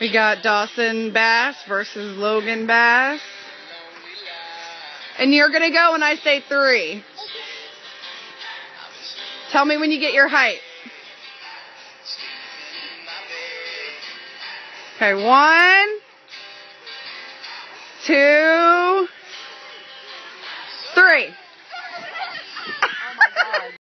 We got Dawson Bass versus Logan Bass. And you're going to go when I say three. Tell me when you get your height. Okay, one, two, three.